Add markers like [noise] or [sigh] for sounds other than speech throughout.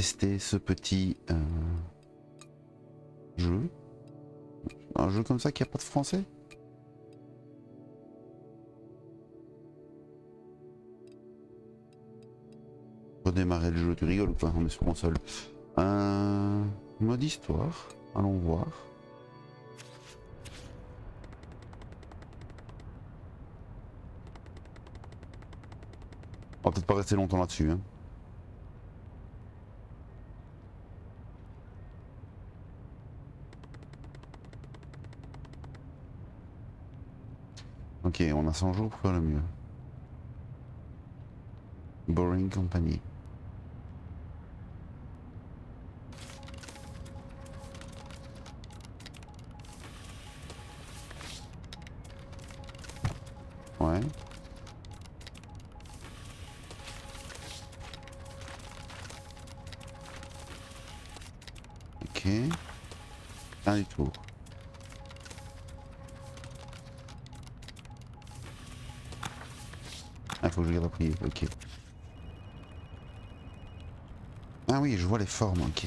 tester ce petit euh, jeu. Un jeu comme ça qui a pas de français Redémarrer le jeu, tu rigoles ou pas On est sur console. Un mode histoire, allons voir. On va peut-être pas rester longtemps là-dessus. Hein. Ok, on a 100 jours pour faire le mieux. Boring Company. Vois les formes, ok.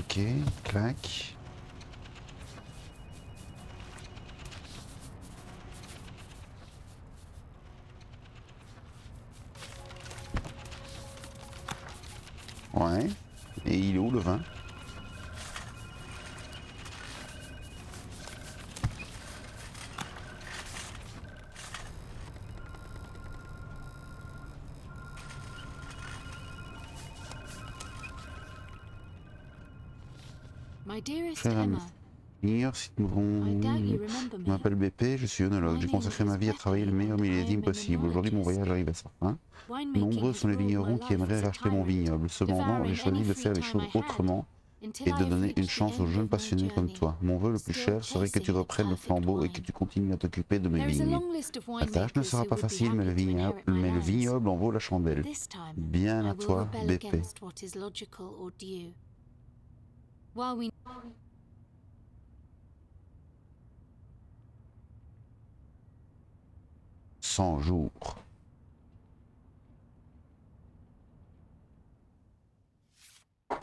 Ok, clac. J'ai consacré ma vie à travailler le meilleur millésime possible. Aujourd'hui, mon voyage arrive à sa fin. Winemaking Nombreux sont les vignerons qui aimeraient racheter mon vignoble. Cependant, j'ai choisi de faire les choses autrement et de donner une chance aux jeunes passionnés comme toi. Mon vœu le plus cher serait que tu reprennes le flambeau et que tu continues à t'occuper de mes vignes. La tâche ne sera pas facile, mais le, vignoble, mais le vignoble en vaut la chandelle. Bien à toi, BP. 100 jours.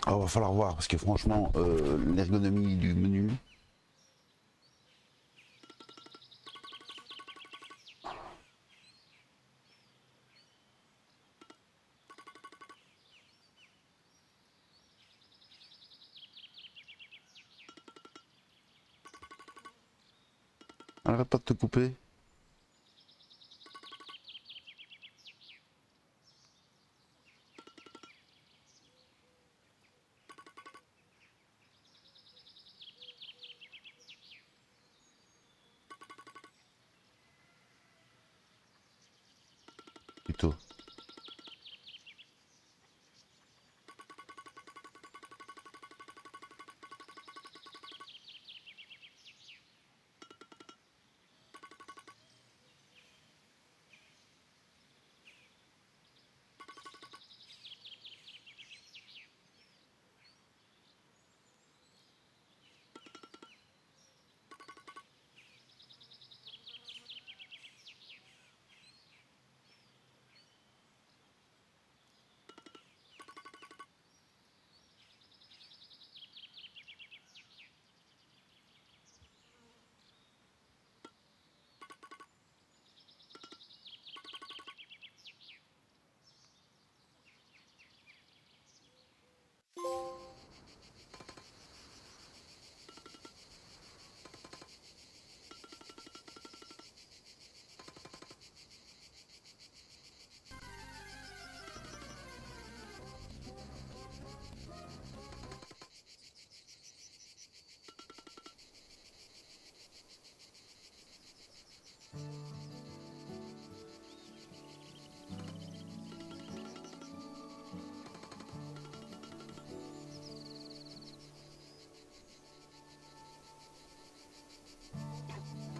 Ah, va falloir voir, parce que franchement, euh, l'ergonomie du menu. Arrête pas de te couper. Plutôt.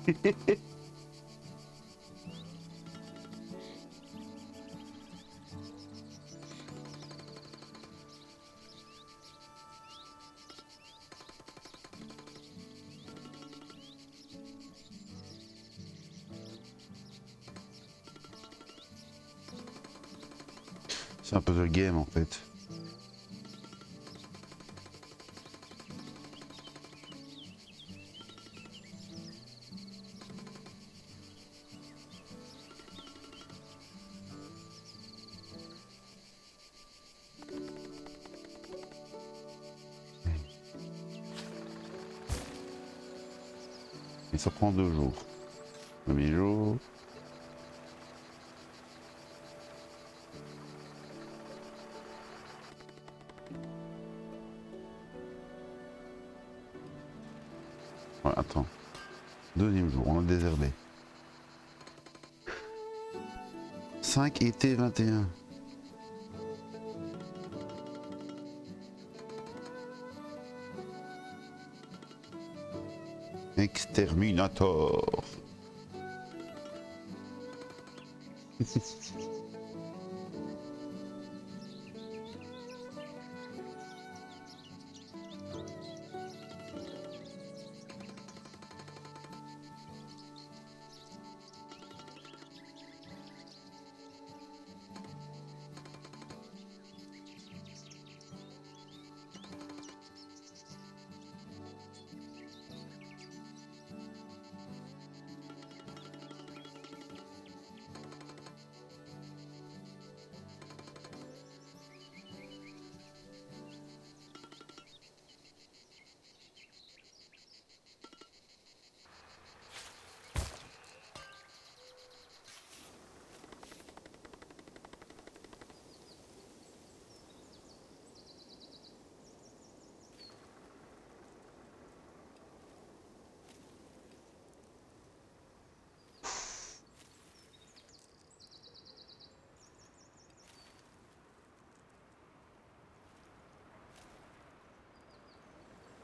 C'est un puzzle game en fait. Prend deux jours. Premier jour. Ouais, attends. Deuxième jour, on a désherbé. 5 été 21. Exterminator.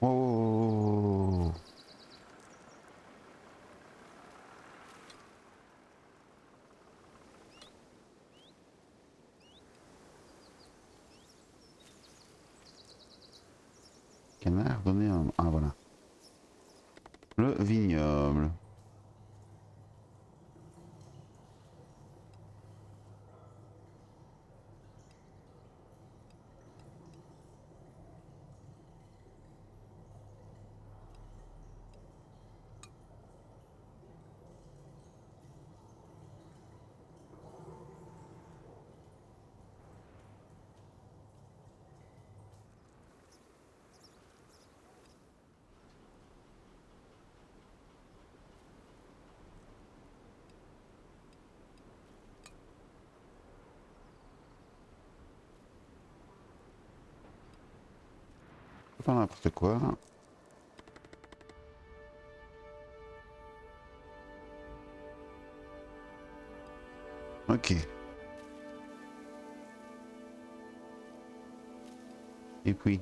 Oh. Canard donné un... Ah voilà. Le vignoble. Pas n'importe quoi. Ok. Et puis.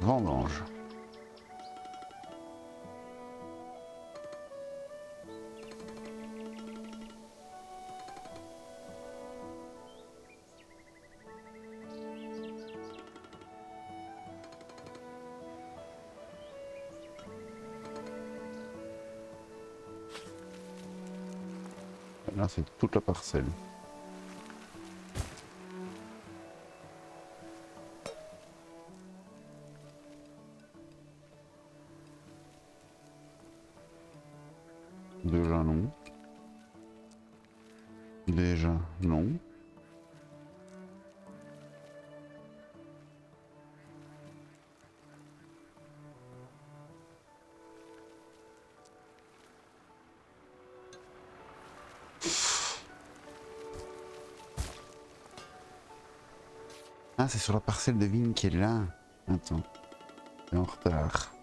Vendange. C'est toute la parcelle. C'est sur la parcelle de vigne qui est là. Attends. En retard.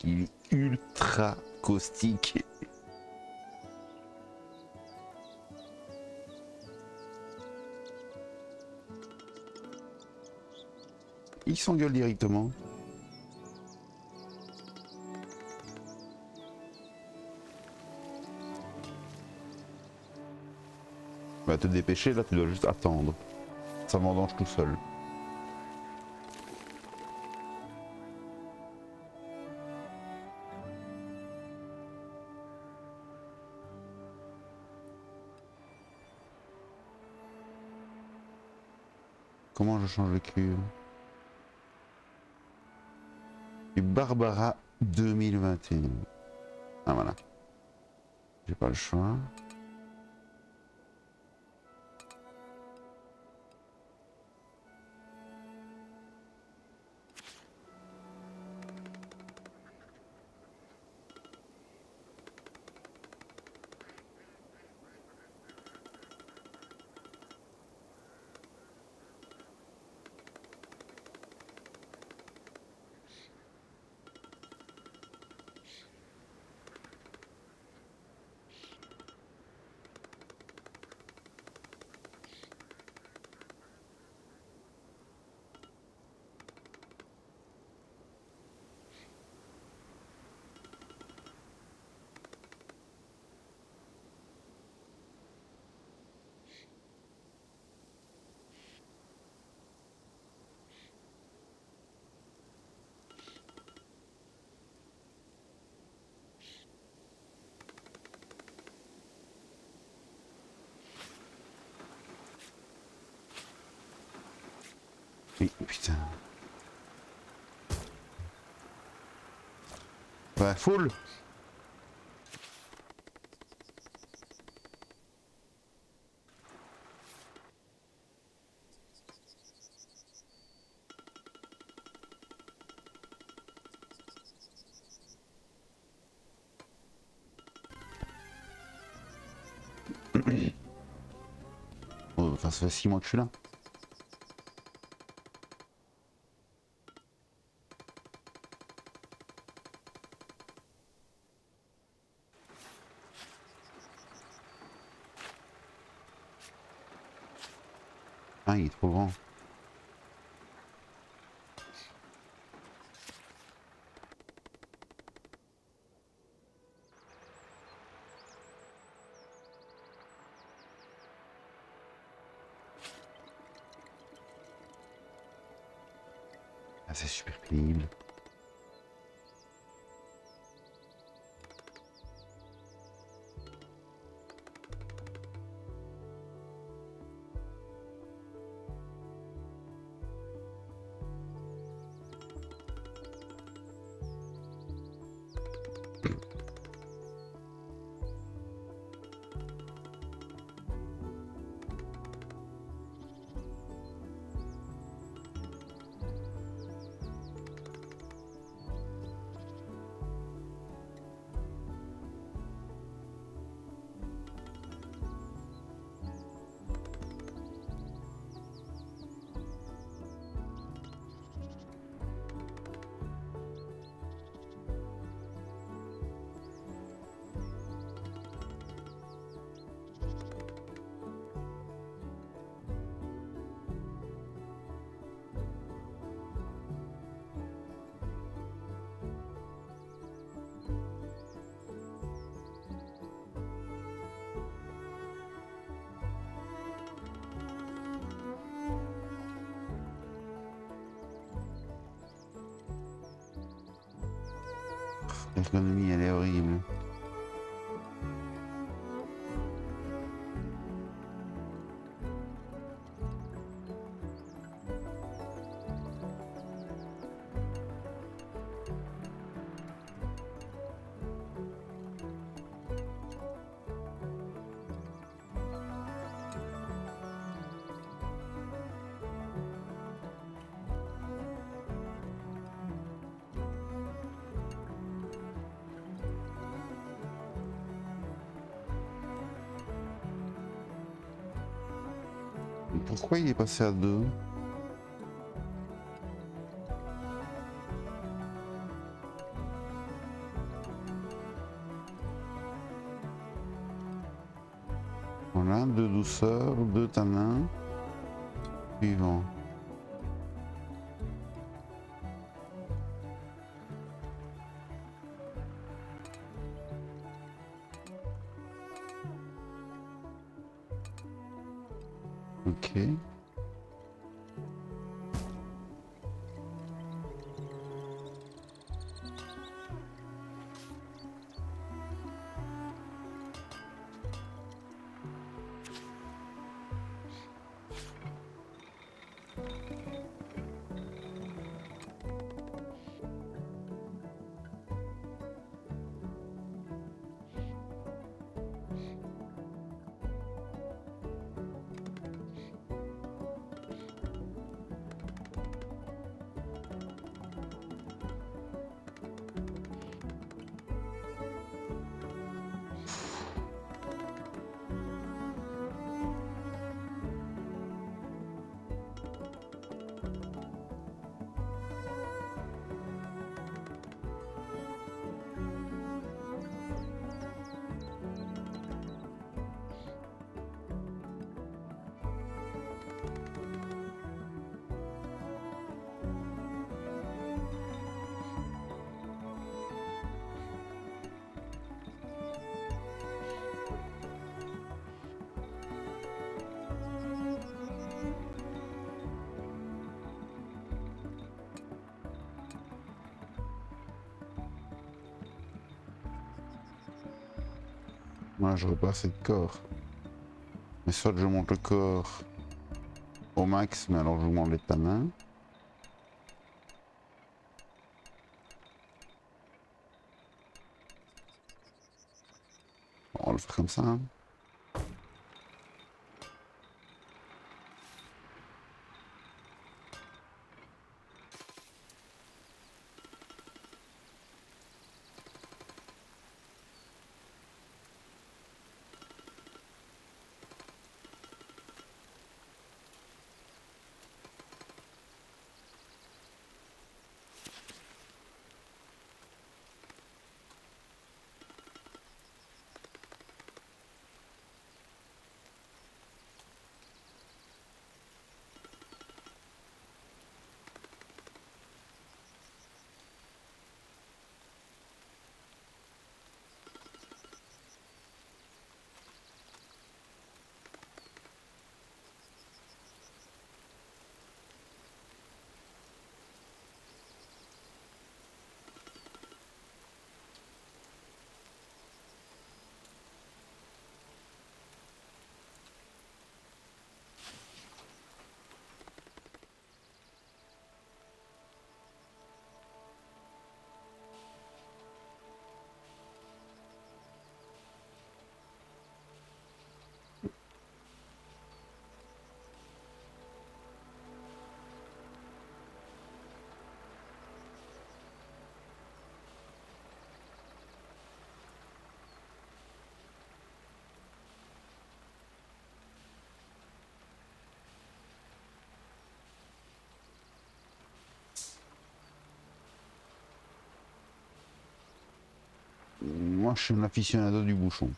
qui est ultra caustique. Il s'engueule directement. Va te dépêcher, là tu dois juste attendre. Ça m'endange tout seul. Change le cul Et Barbara 2021. Ah voilà. J'ai pas le choix. Ouais, full Oh, ça fait 6 mois que je suis là. Ah, il est trop grand. Pourquoi il est passé à deux Voilà, deux douceurs, deux tanins. Suivant. Moi, pas assez de corps. Mais soit je monte le corps au max, mais alors je vous les ta main. On le faire comme ça. hein. Je suis un aficionado du bouchon.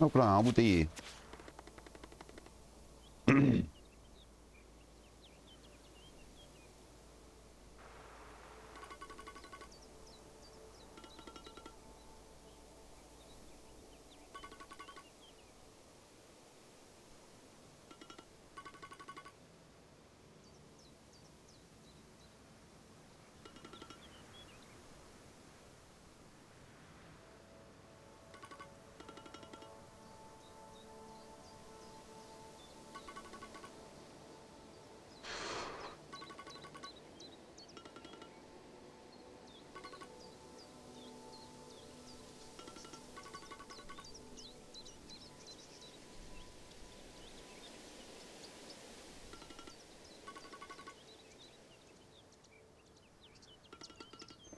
Hop là, embouteillé.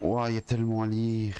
Ouah, il y a tellement à lire.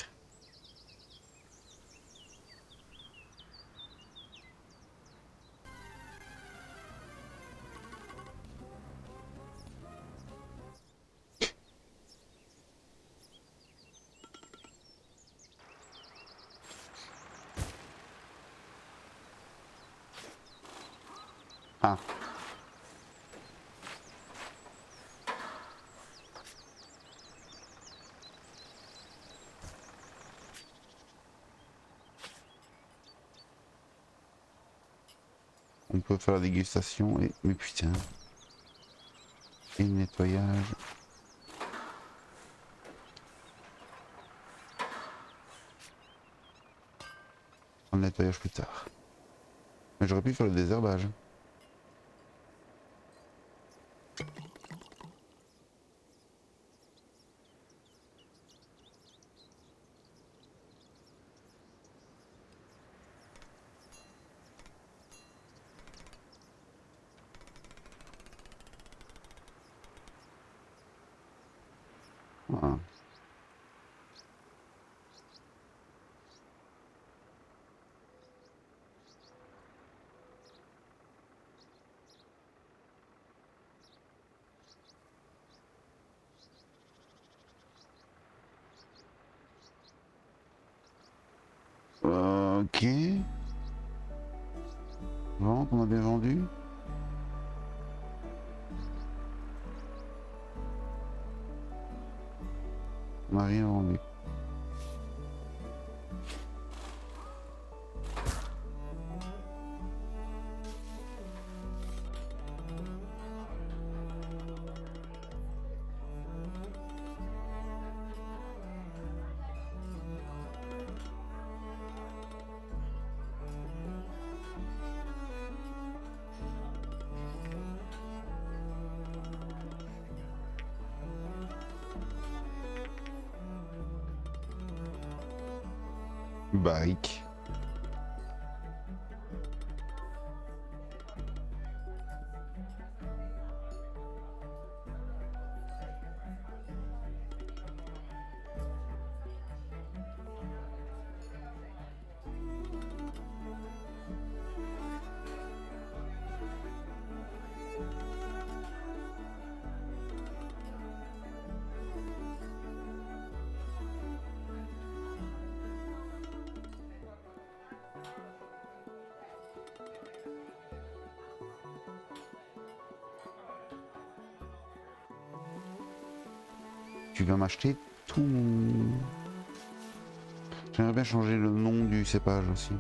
On faire la dégustation et... Mais putain. Et le nettoyage. Le nettoyage plus tard. Mais j'aurais pu faire le désherbage. Voilà. Euh, ok. Vente, on a bien vendu. On n'a rien vendu. M'acheter tout. J'aimerais bien changer le nom du cépage aussi.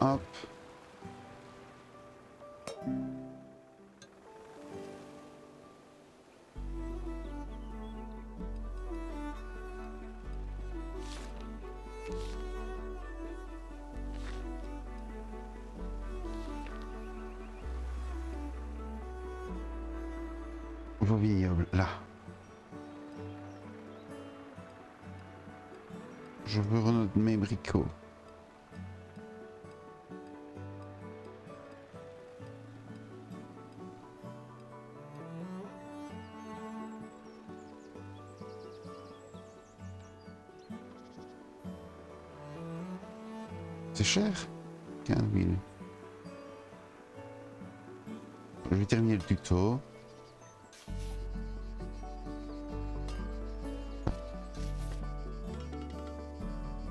Hop. Vos vignobles, là. Je veux renoter mes bricots. C'est cher 15 000. Je vais terminer le tuto.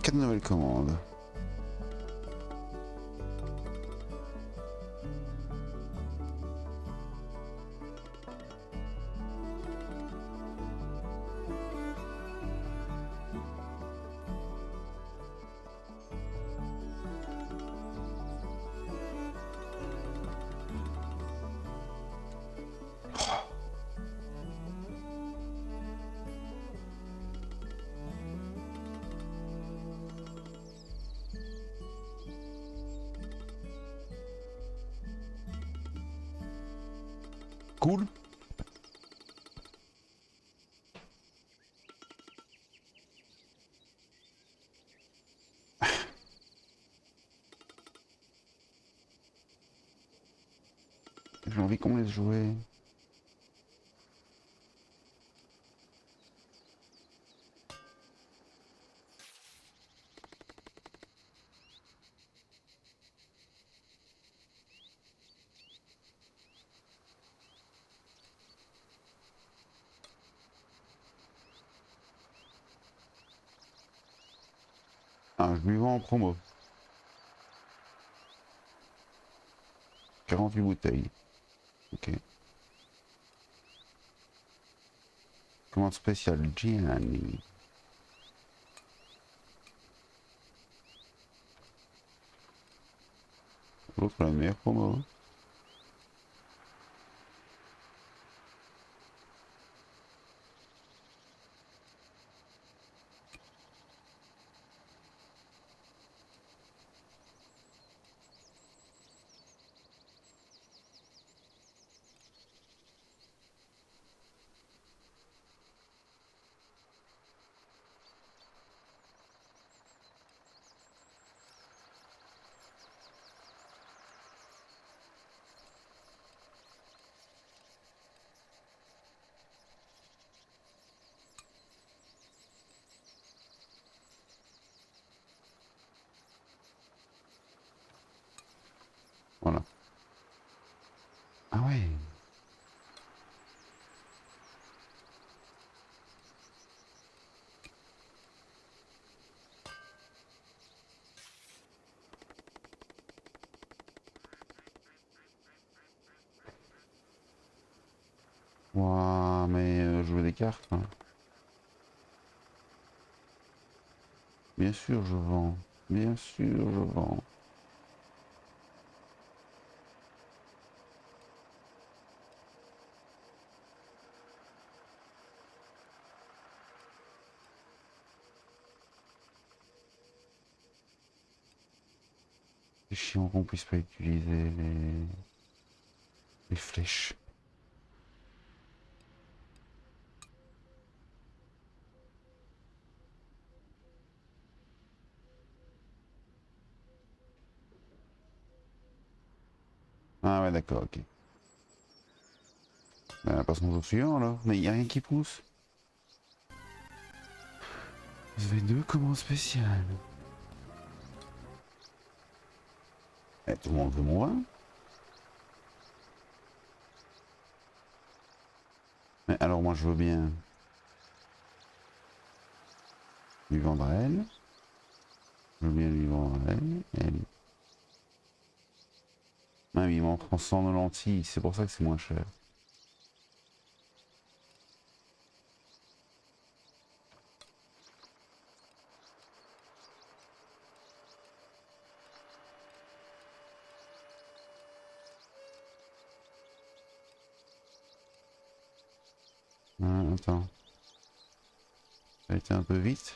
Quatre nouvelles commandes. Jouer. Ah, je lui vends en promo. 48 bouteilles. Ok. Commande spéciale Gianni. L'autre la meilleure promo. hein. Voilà. Ah ouais. Ouah, mais euh, jouer des cartes. hein. Bien sûr, je vends. Bien sûr, je vends. C'est chiant qu'on puisse pas utiliser les, les flèches. Ah ouais, d'accord, ok. Ben, passons au suivant alors. Mais il n'y a rien qui pousse. SV2 comment spécial? Eh, tout le monde veut mon Mais alors moi je veux bien lui vendre elle. Je veux bien lui vendre elle. elle. Oui, il m'en prend 190, c'est pour ça que c'est moins cher. Ah, attends. Ça a été un peu vite.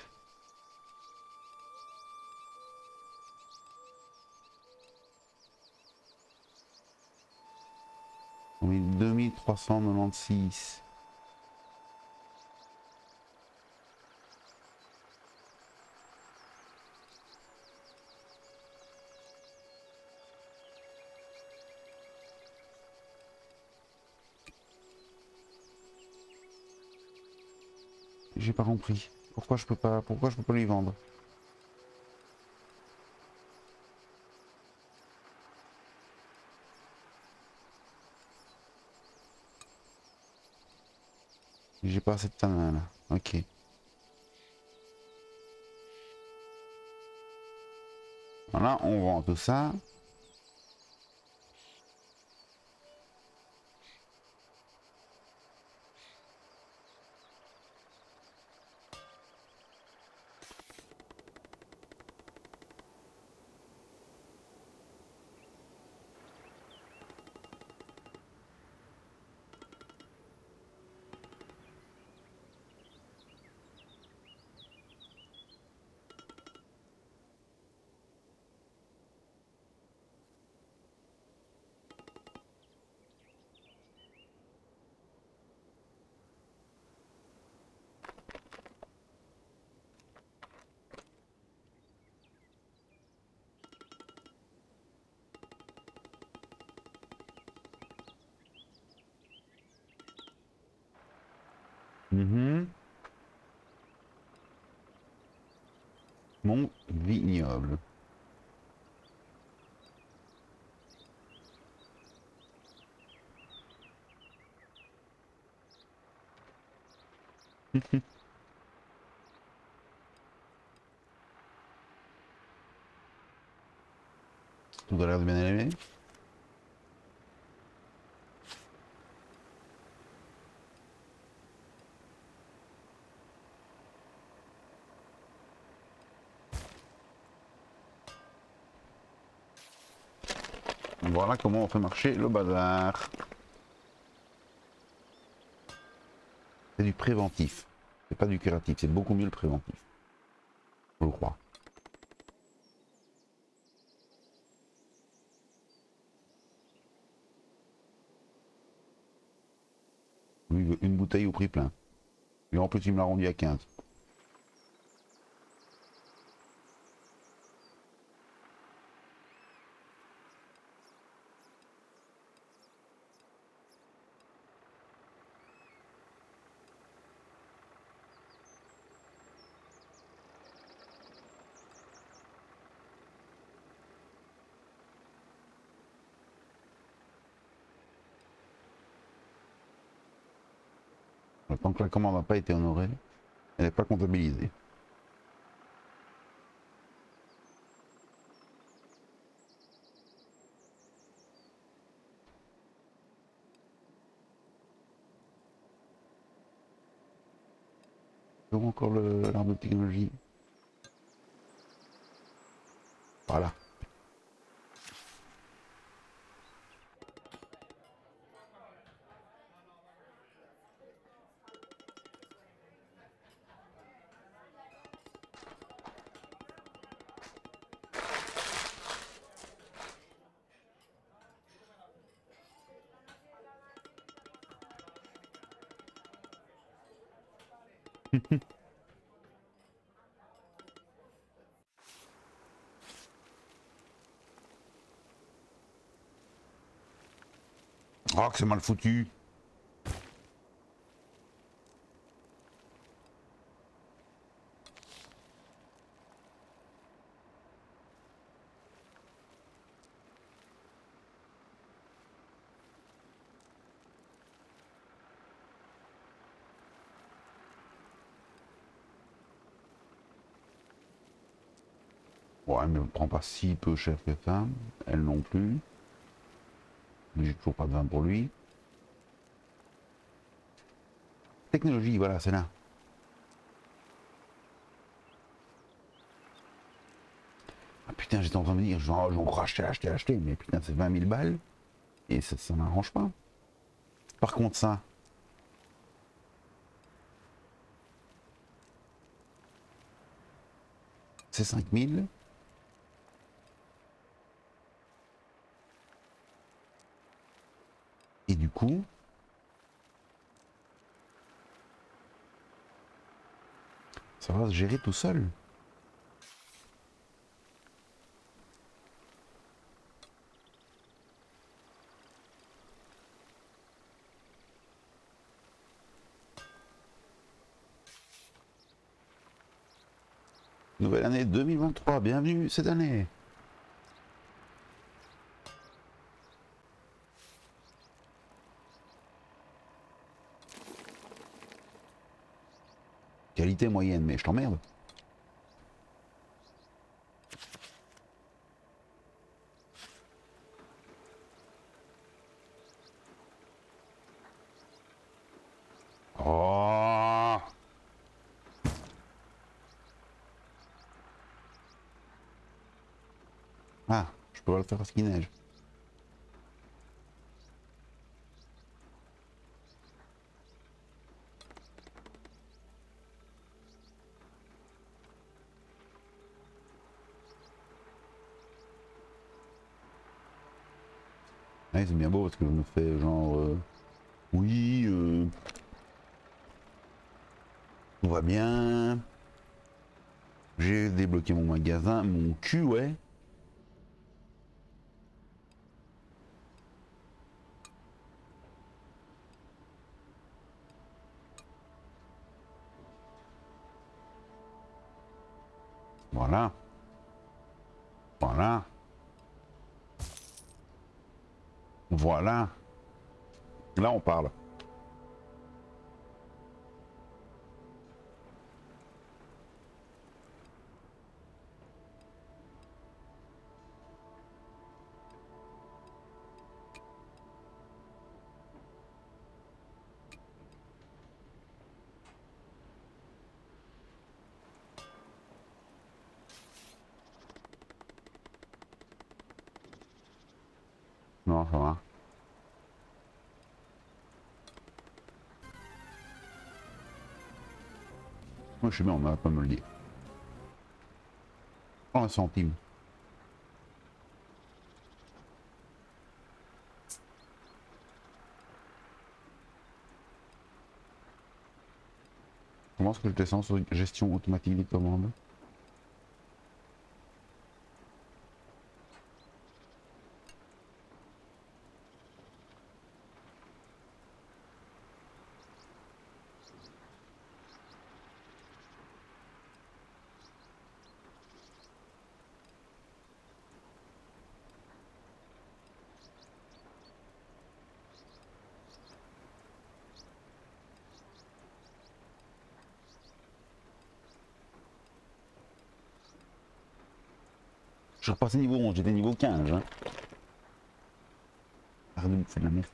Met 2396. J'ai pas compris. Pourquoi je peux pas pourquoi je peux pas lui vendre? J'ai pas talent là. Ok. Voilà, on vend tout ça. Mhm. Mon vignoble. [laughs] Tout a l'air de bien aller. Voilà comment on fait marcher le bazar. C'est du préventif. C'est pas du curatif, c'est beaucoup mieux le préventif. Je le crois. Lui, il veut une bouteille au prix plein. Et en plus, il me l'a rendu à 15. La commande n'a pas été honorée, elle n'est pas comptabilisée. C'est mal foutu. Ouais, mais on prend pas si peu cher que ça. Elle non plus. J'ai toujours pas de vin pour lui. Technologie, voilà, c'est là. Ah putain, j'étais en train de me dire, j'en crois acheter, acheter, acheter, mais putain, c'est 20 000 balles. Et ça, ça m'arrange pas. Par contre, ça. C'est 5 Et du coup, ça va se gérer tout seul. Nouvelle année 2023, bienvenue cette année. Qualité moyenne, mais je t'emmerde. Oh Ah, je peux pas le faire parce qu'il neige. Voilà. Je suis bien, on va pas me le dire. Un centime. Comment est-ce que je descends sur gestion automatique des commandes? Je suis repassé niveau 11, j'étais niveau 15. Hein. Me faire de la merde.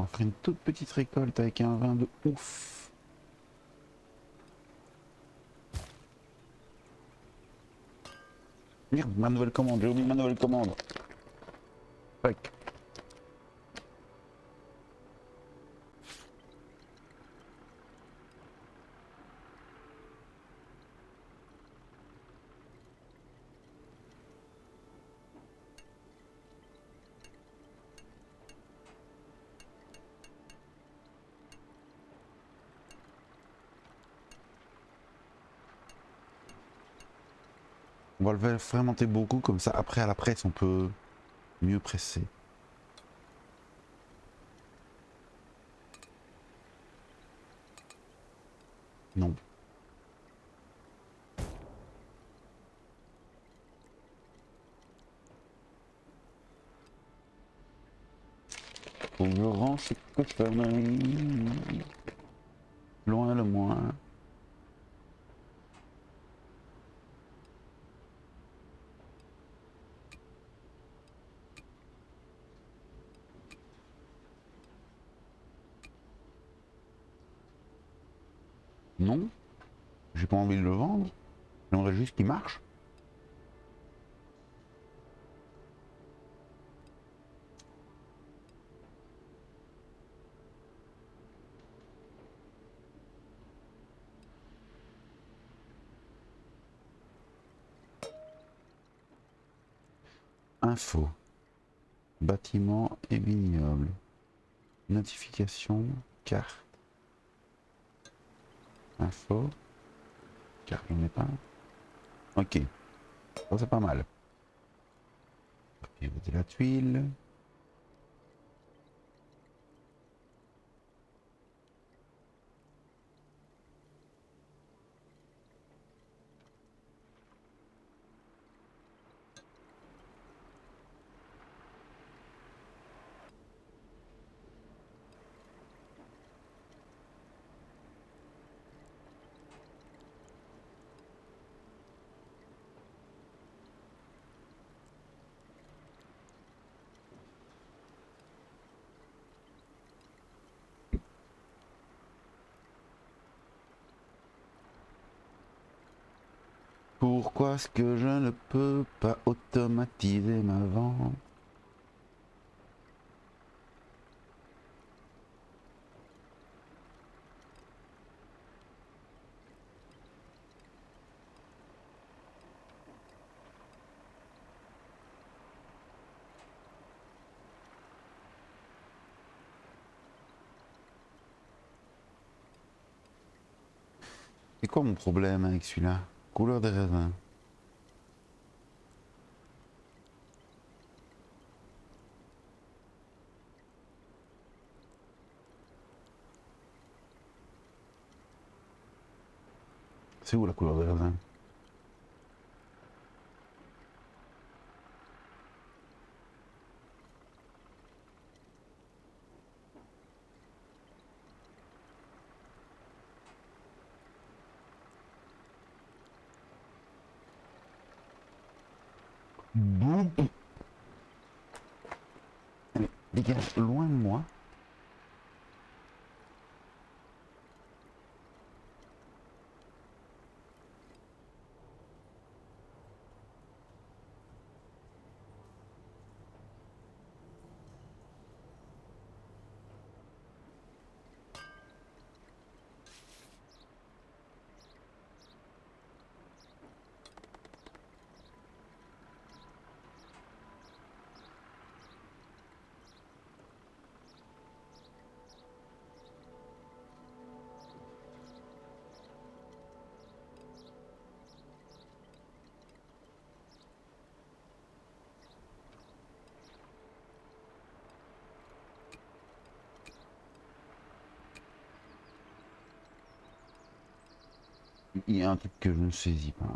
On va faire une toute petite récolte avec un vin de ouf. Merde, ma nouvelle commande, j'ai oublié ma nouvelle commande. Fuck. On va le fermenter beaucoup, comme ça après à la presse on peut mieux presser. Non. Que je range ce cochonnerie. Loin le moins. Non. J'ai pas envie de le vendre. J'aimerais juste qu'il marche. Info. Bâtiment et vignoble. Notification. Carte. Info. Car j'en ai pas. Ok. Ça c'est pas mal. Propriété de la tuile. Pourquoi est-ce que je ne peux pas automatiser ma vente C'est quoi mon problème avec celui-là? Couleur des raisins. C'est où la couleur des raisins Boum Dégage loin de moi. Il y a un truc que je ne saisis pas.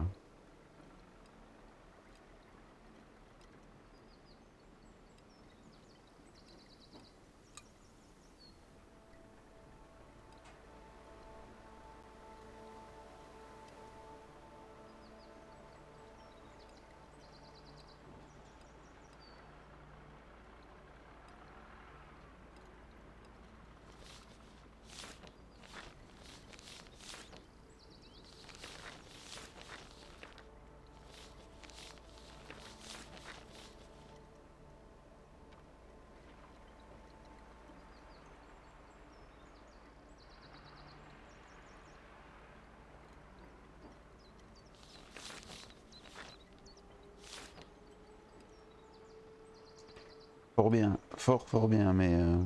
Fort bien, fort fort bien, mais... euh,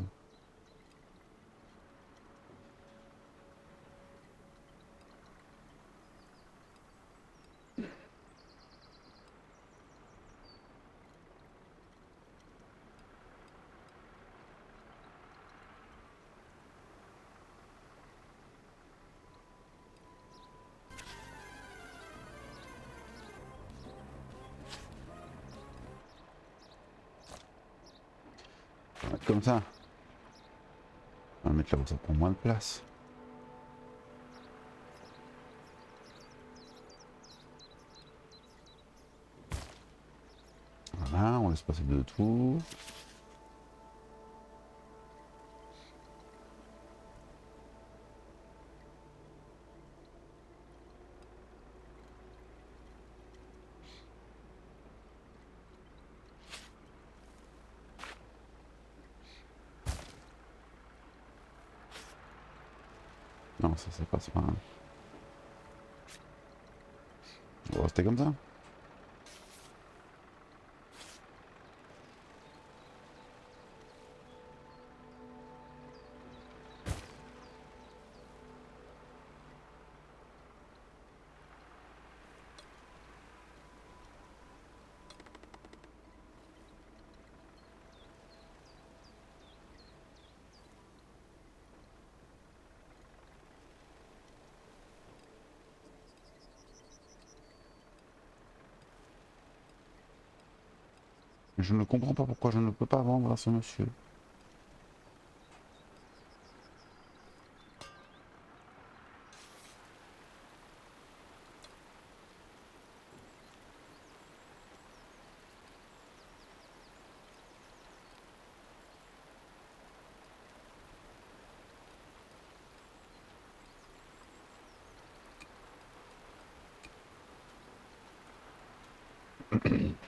comme ça. On va mettre là où ça prend moins de place. Voilà, on laisse passer deux tours. Ça, ça passe pas. On va rester comme ça. Je ne comprends pas pourquoi je ne peux pas vendre à ce monsieur. [clears throat]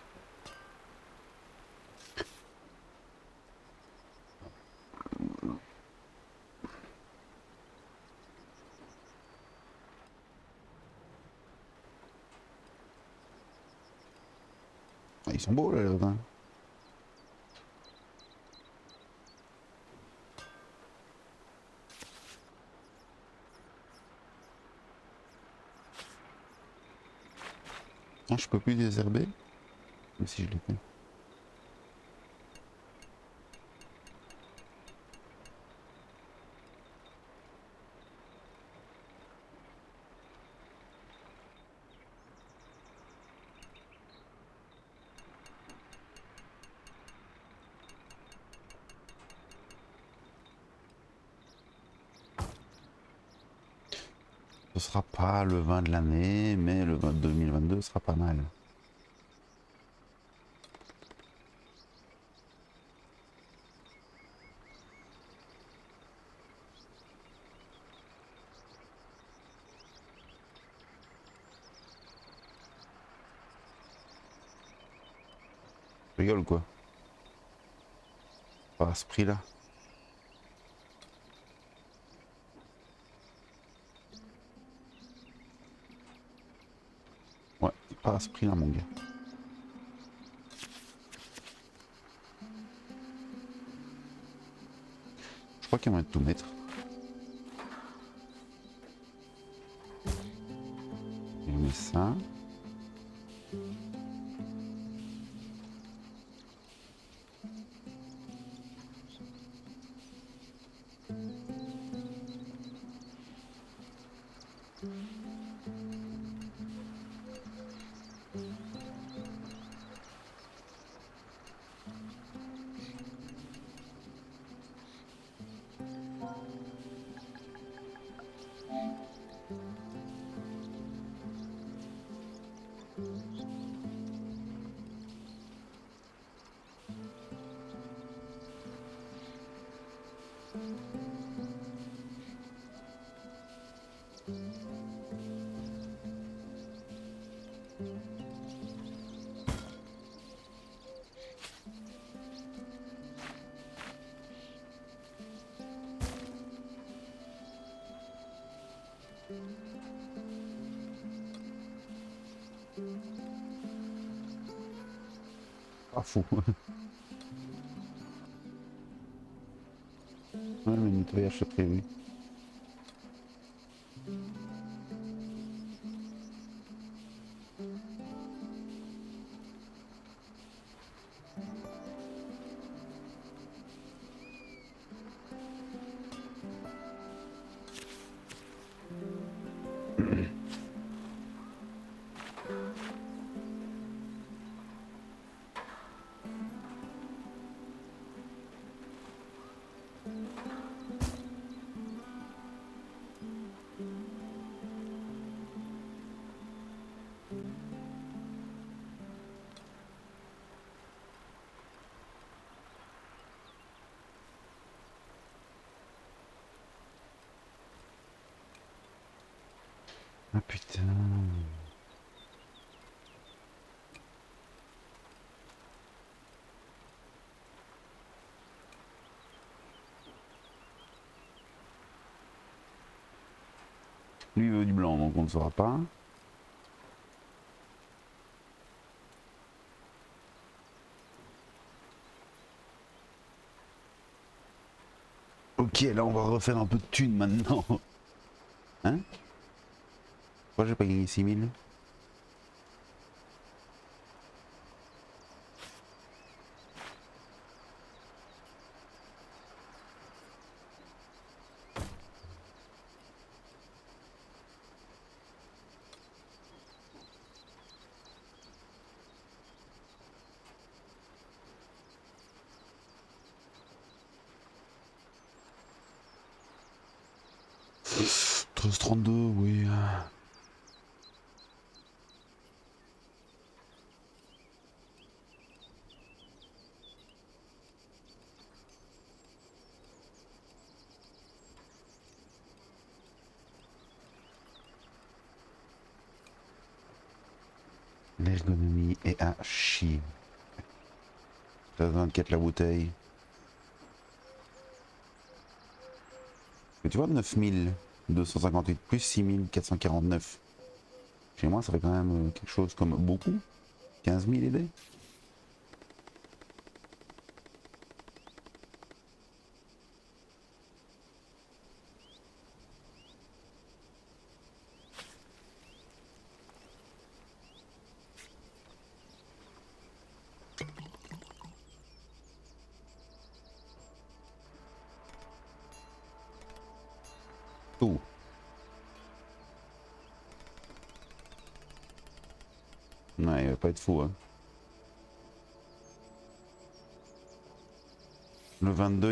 Ils sont beaux les rodins. Ah, je peux plus désherber? Mais si je l'ai fait. le vin de l'année, mais le vin de 2022 sera pas mal. Rigole quoi? À ce prix là. À là mon gars. Je crois qu'il y a moyen de tout mettre. Pas fou. ouais, mais le nettoyage Lui veut du blanc donc on ne saura pas. Ok là on va refaire un peu de thunes maintenant. [laughs] Hein? Pourquoi j'ai pas gagné 6000 32, oui. L'ergonomie est à chier. 24 la bouteille. Mais tu vois, 9258 plus 6449. Chez moi, ça fait quand même euh, quelque chose comme beaucoup. 15 000 aidés.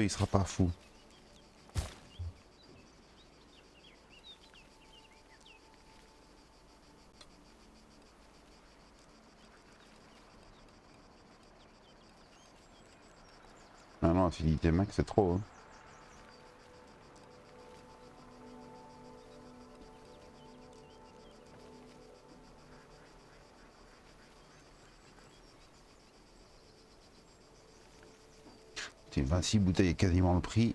Il sera pas fou. Ah non, affinité max, c'est trop. Hein. Ok, 26 bouteilles est quasiment le prix.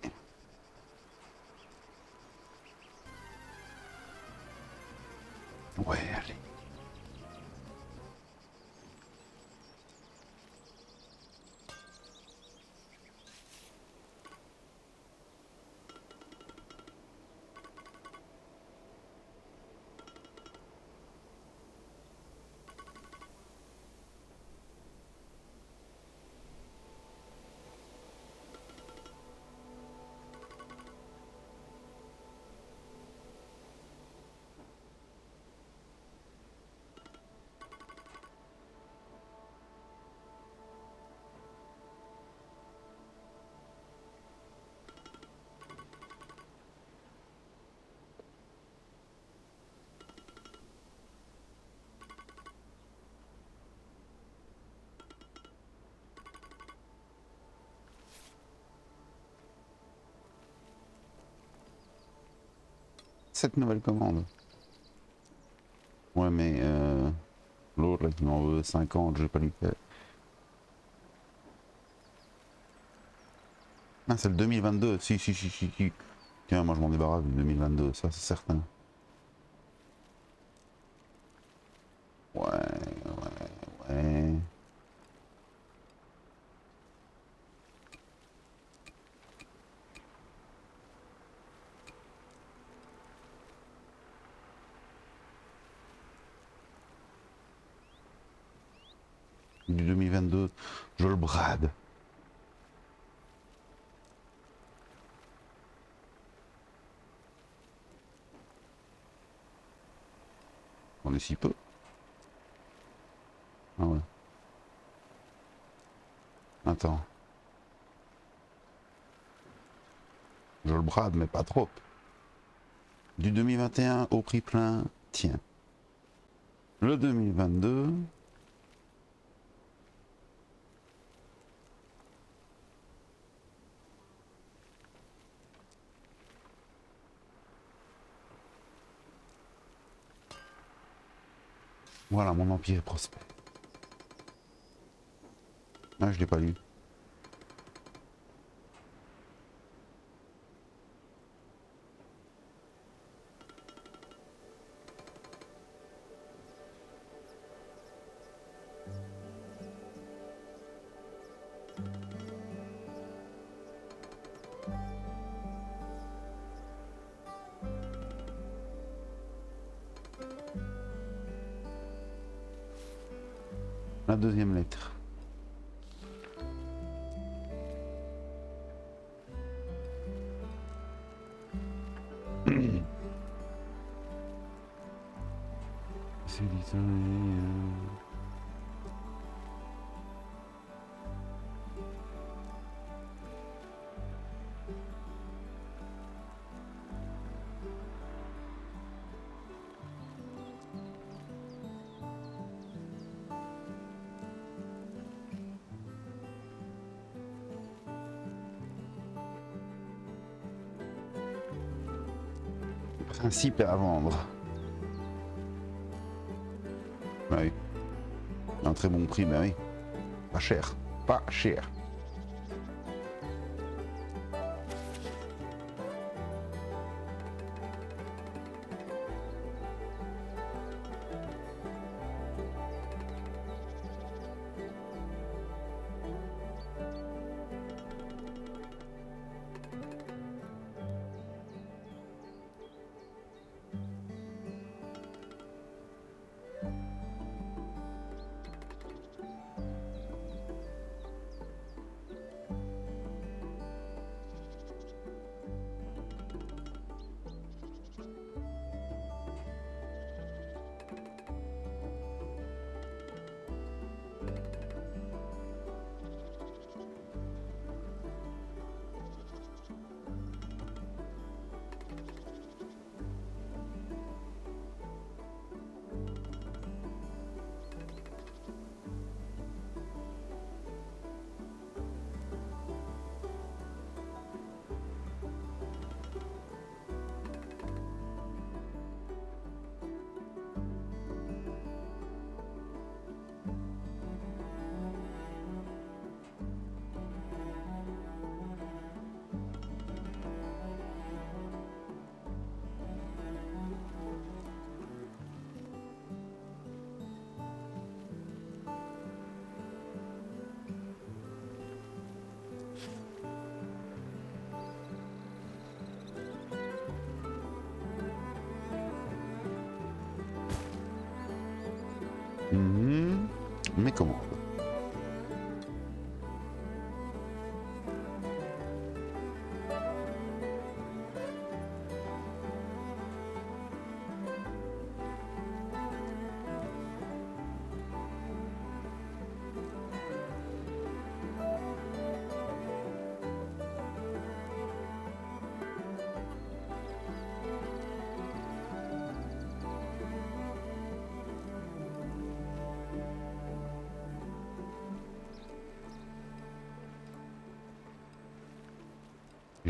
Nouvelle commande. Ouais, mais euh, l'autre qui m'en veut 50, je pas lui. Ah, c'est le 2022. Si, si, si, si, si. Tiens, moi je m'en débarrasse du 2022, ça c'est certain. Ouais, ouais, ouais. Du 2022, je le brade. On est peu. Ah. Attends. Je le brade, mais pas trop. Du 2021 au prix plein, tiens. Le 2022. Voilà, mon empire est prospère. Ah, je l'ai pas lu. La deuxième lettre. Principe à vendre. Bah oui. Un très bon prix, bah oui. Pas cher. Pas cher.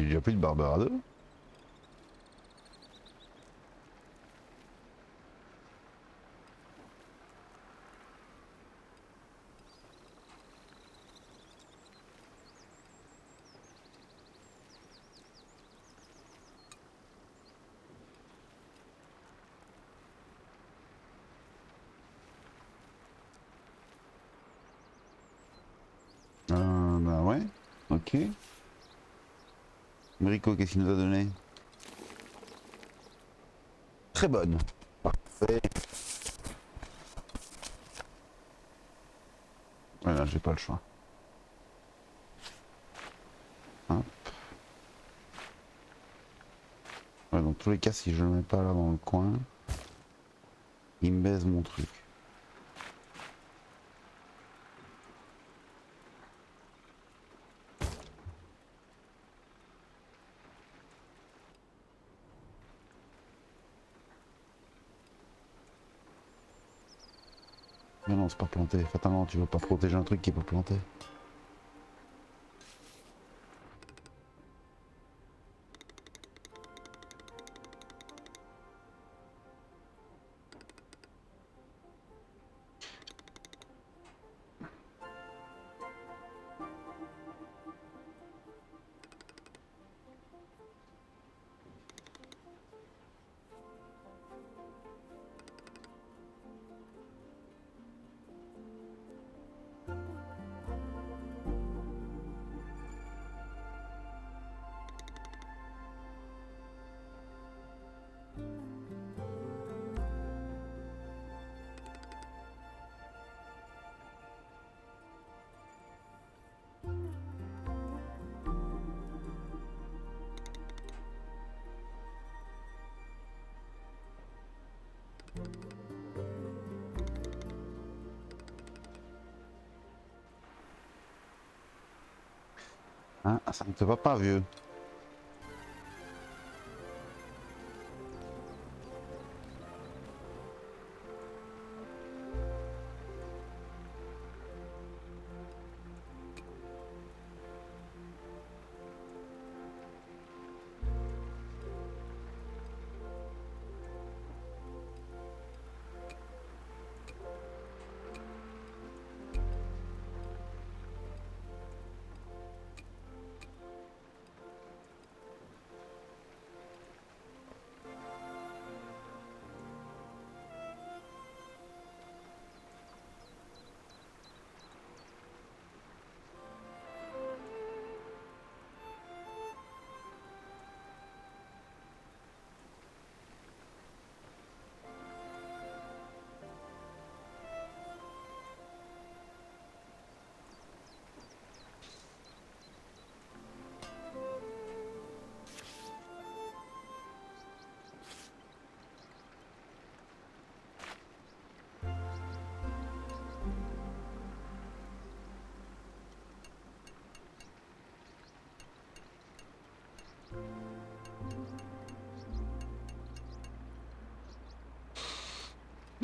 J'ai déjà plus de Barbara 2. Euh, bah ouais, ok. Rico, qu'est-ce qu'il nous a donné? Très bonne. Parfait. Voilà, j'ai pas le choix. Hop. Dans tous les cas, si je le mets pas là dans le coin, il me baise mon truc. Pas planté. Fatalement, tu veux pas protéger un truc qui est pas planté. Hein, ça ne te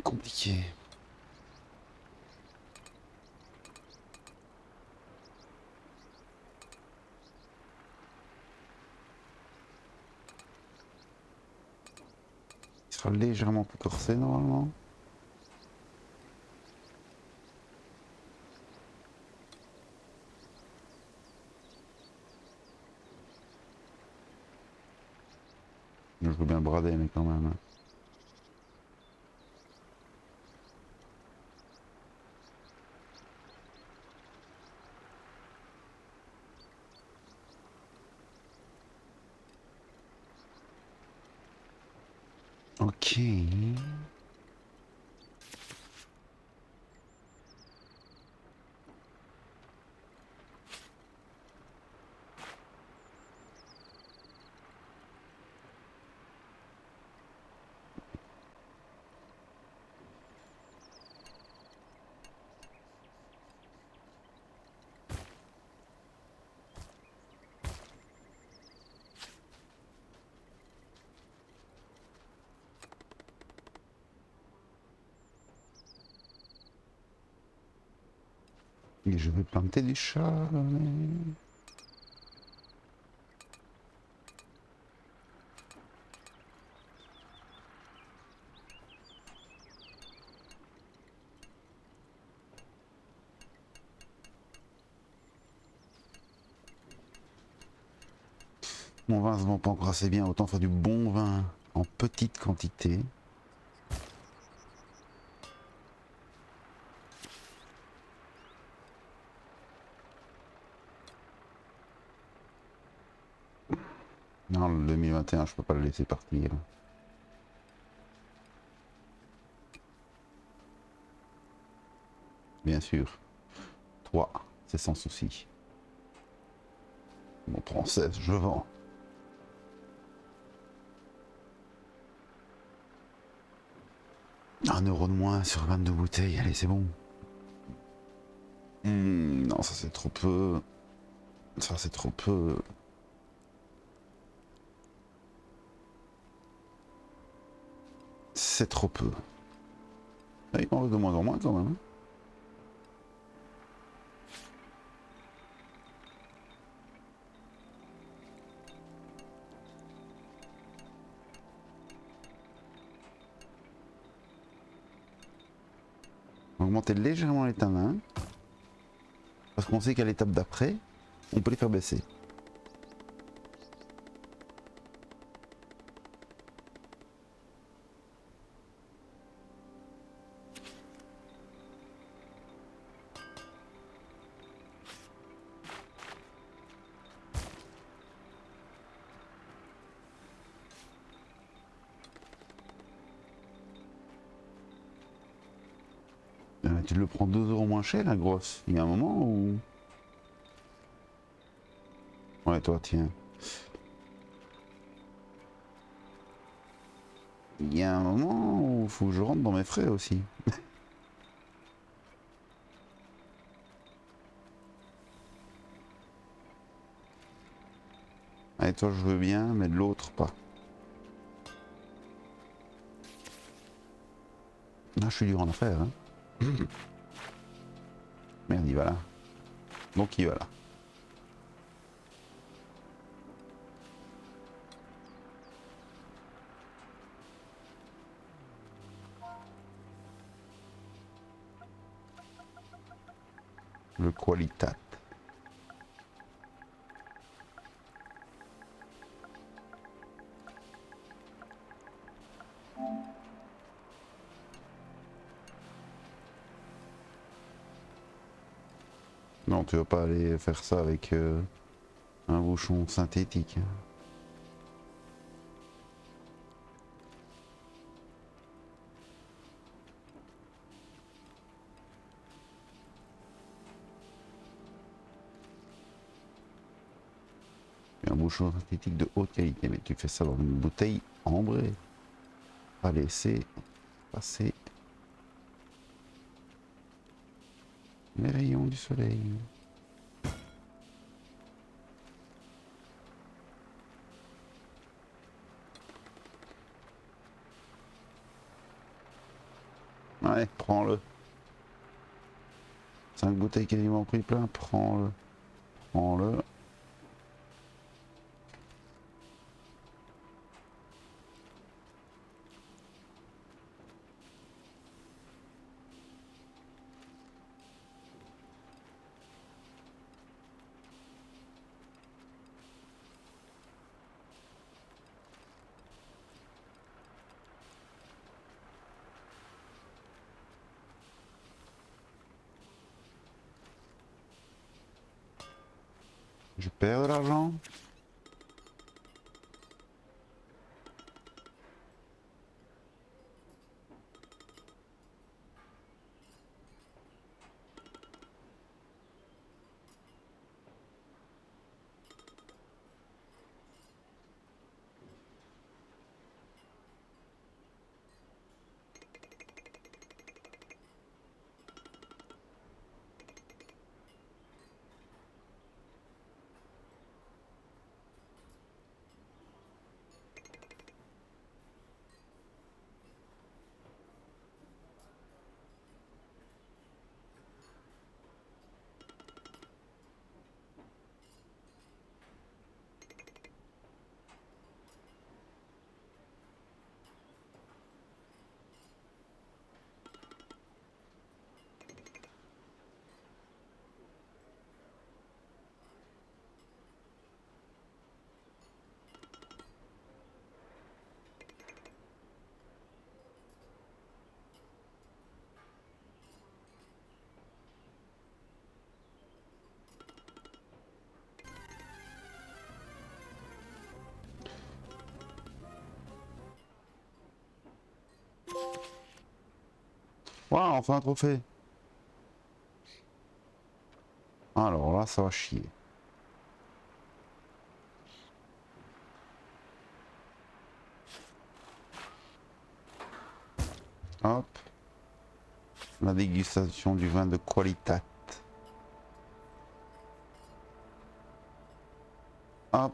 Compliqué. Il sera légèrement plus corsé normalement. Je veux bien brader mais quand même. hein. Ok. Et je vais planter du chardonnay. Mon vin se vend pas encore assez bien, autant faire du bon vin en petite quantité. 21, je peux pas le laisser partir. Bien sûr. 3, c'est sans souci. Mon français, je vends. Un euro de moins sur 22 bouteilles, allez c'est bon. Hmm, non, ça c'est trop peu. Ça c'est trop peu. C'est trop peu. Il m'en reste de moins en moins quand même. hein. Augmenter légèrement les tanins. Parce qu'on sait qu'à l'étape d'après, on peut les faire baisser. 2 euros moins cher, la grosse. Il y a un moment où. Ouais, toi, tiens. Il y a un moment où faut que je rentre dans mes frais aussi. [laughs] Allez, toi, je veux bien, mais de l'autre, pas. Là, je suis dur en affaire, hein. [laughs] Merde, il va là. Donc il va là. Le qualitat. Tu vas pas aller faire ça avec euh, un bouchon synthétique. Un bouchon synthétique de haute qualité, mais tu fais ça dans une bouteille ambrée. Pas laisser passer les rayons du soleil. Ouais, prends-le. 5 bouteilles quasiment pris plein, prends-le. Prends-le. Je perds l'argent. Waouh, enfin un trophée. Alors là, ça va chier. Hop. La dégustation du vin de qualité. Hop.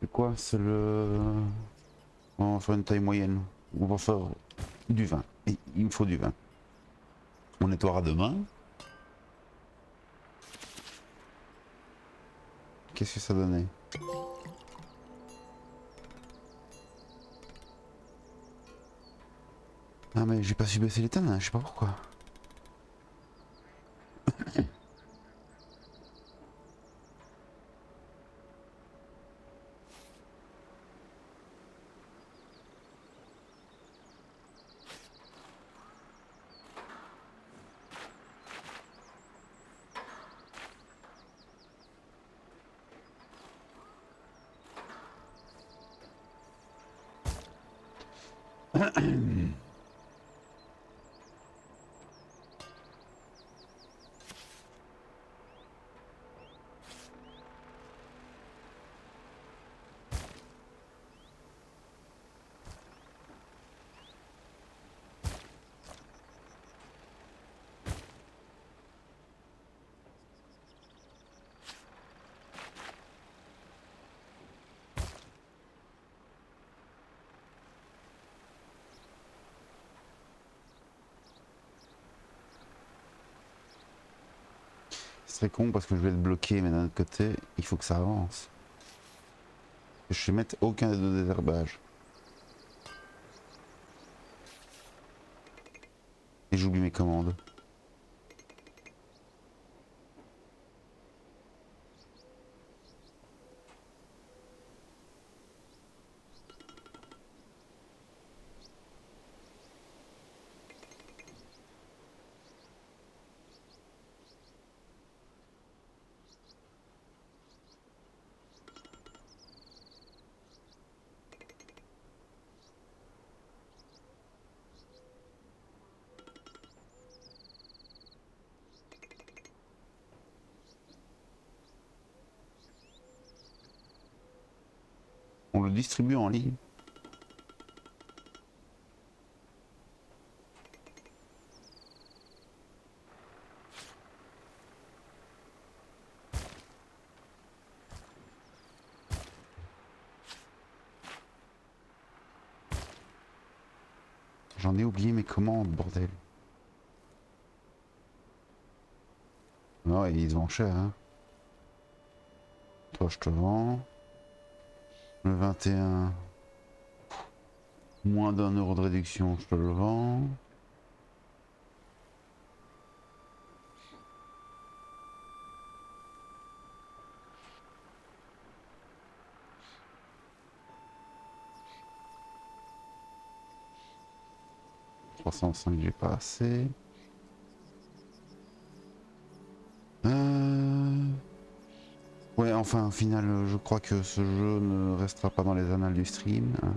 C'est C'est le... On va faire une taille moyenne. On va faire du vin. Il me faut du vin. On nettoiera demain. Qu'est-ce que ça donnait? Ah mais j'ai pas su baisser les tannes, je sais pas pourquoi. Con parce que je vais être bloqué, mais d'un autre côté, il faut que ça avance. Je vais mettre aucun des deux désherbages. Et j'oublie mes commandes. On le distribue en ligne. J'en ai oublié mes commandes, bordel. Ouais, ils vendent cher, hein. Toi, je te vends. Le 21. Moins d'un euro de réduction, je te le vends. « 305, j'ai pas assez. Euh... Ouais, enfin, au final, euh, je crois que ce jeu ne restera pas dans les annales du stream. hein.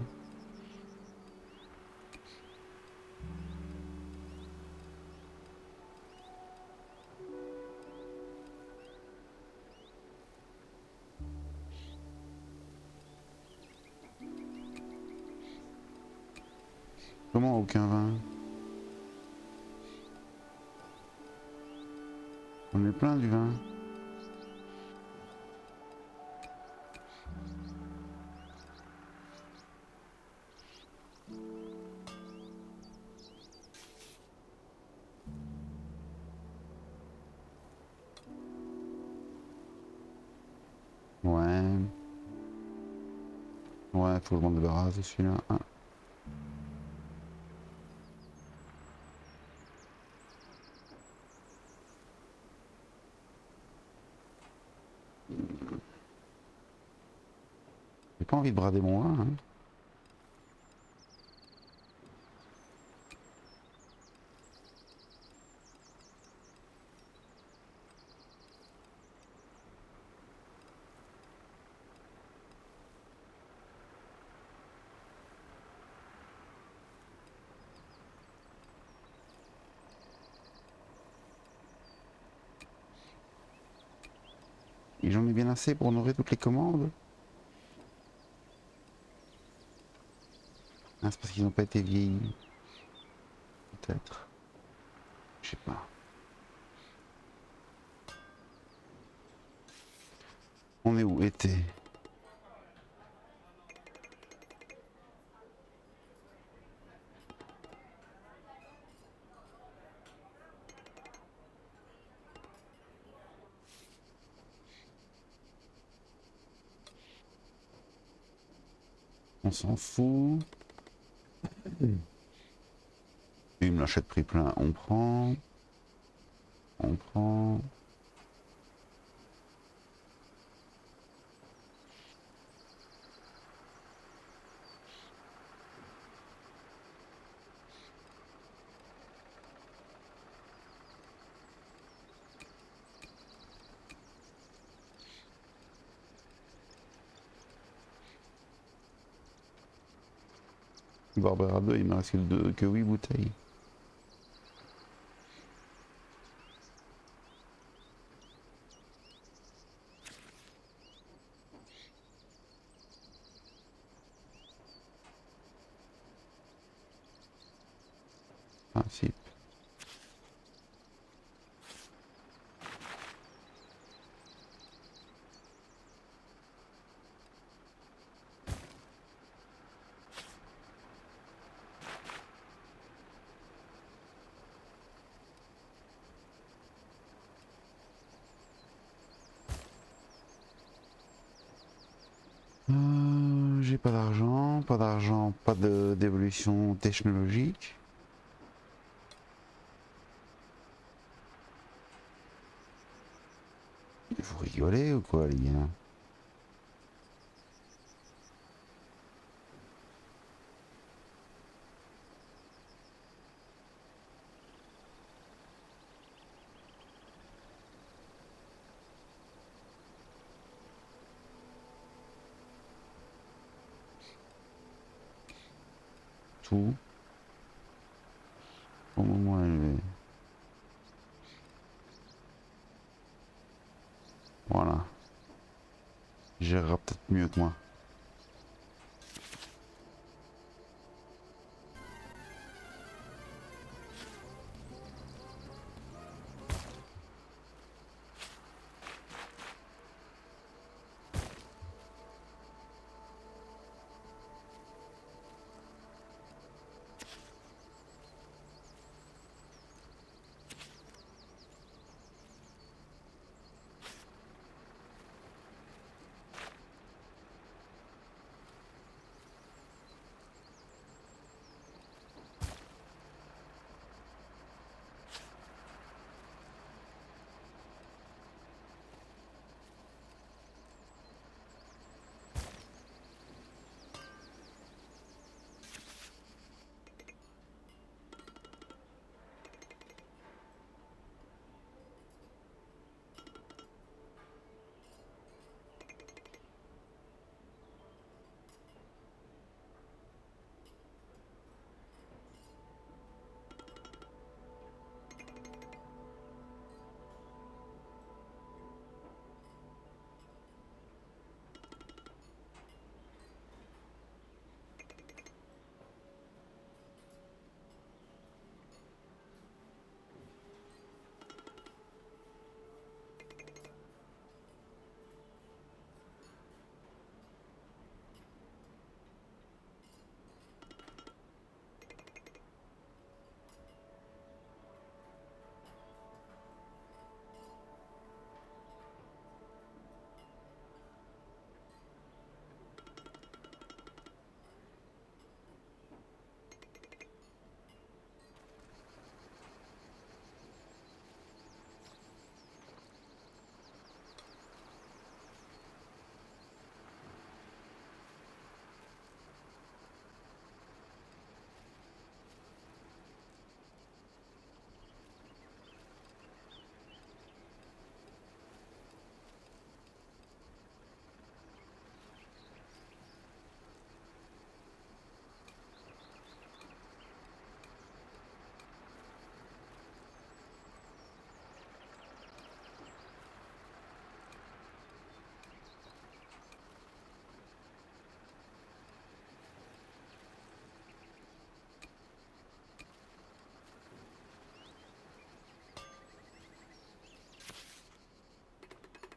Comment aucun vin On est plein du vin. Ouais, faut que je m'en débarrasse celui-là. Ah. pas envie de brader mon vin. Hein. Assez pour honorer toutes les commandes. Ah, c'est parce qu'ils n'ont pas été vieillis. Peut-être. Je sais pas. On est où Été. S'en fout. Il me l'achète prix plein, on prend. On prend. Barbara 2, il me reste que, deux, que 8 bouteilles. Principe. Euh, J'ai pas d'argent, pas d'argent, pas de- d'évolution technologique. Vous rigolez ou quoi les gars Tout. Voilà. Il Gérera peut-être mieux que moi.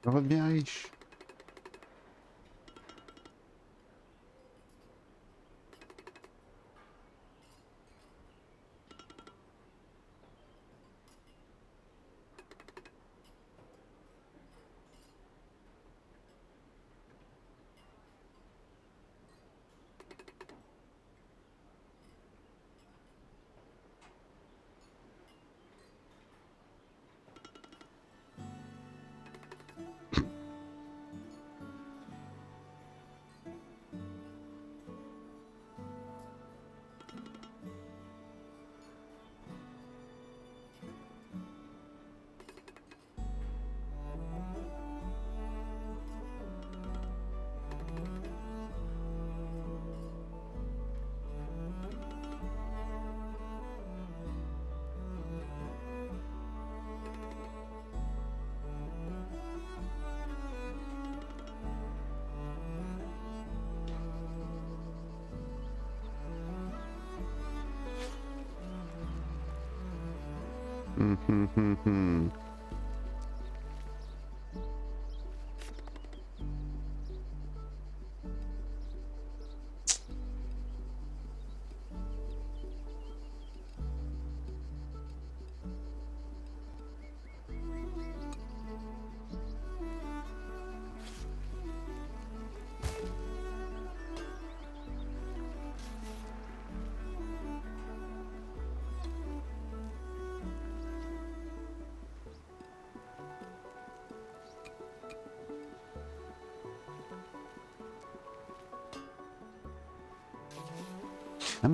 Va être bien riche. Mm-hmm. mm-hmm.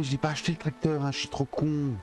Je pas acheté le tracteur, hein, je suis trop con.